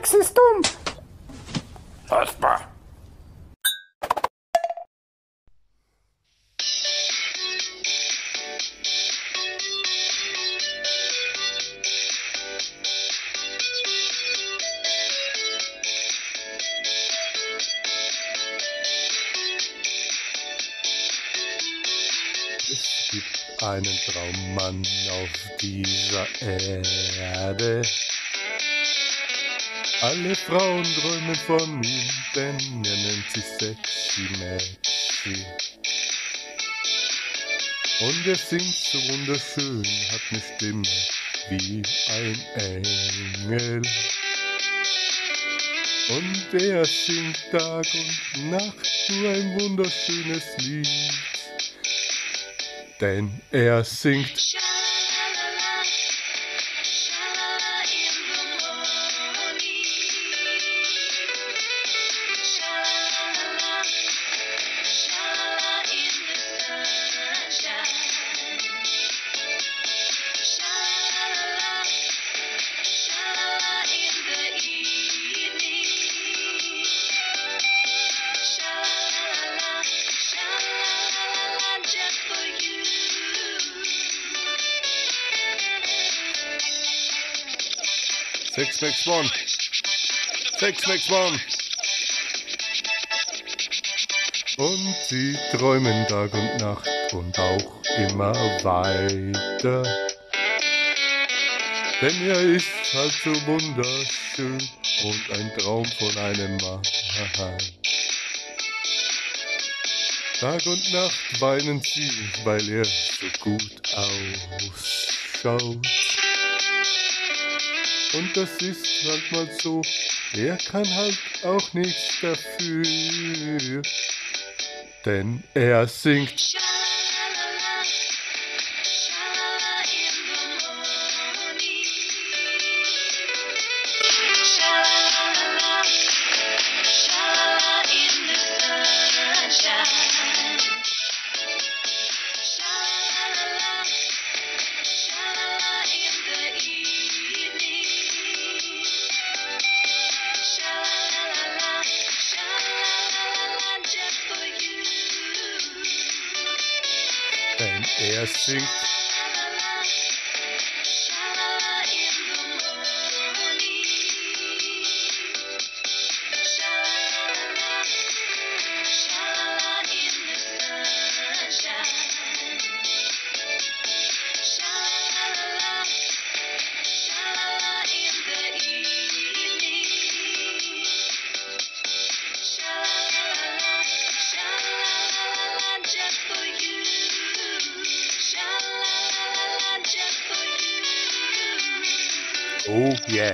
Ist dumm. Haspa. Es gibt einen Traummann auf dieser Erde. Alle Frauen träumen von ihm, denn er nennt sich Sexy Maxi. Und er singt so wunderschön, hat eine Stimme wie ein Engel. Und er singt Tag und Nacht nur ein wunderschönes Lied. Denn er singt Six Max One. Six Max One. Und sie träumen Tag und Nacht und auch immer weiter. Denn er ist halt so wunderschön und ein Traum von einem Mann. Tag und Nacht weinen sie, weil er so gut ausschaut. Und das ist halt mal so, er kann halt auch nichts dafür. Denn er singt er singt Oh yeah.